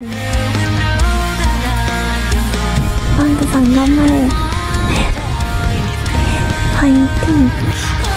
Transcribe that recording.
パンダさん頑張れファイティン。